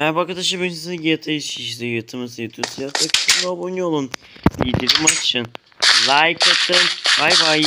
Merhaba arkadaşlar ben size GTA işte yatımız yatıyoruz. Yatak abone olun. Bildirim açın. Like atın. Bay bay.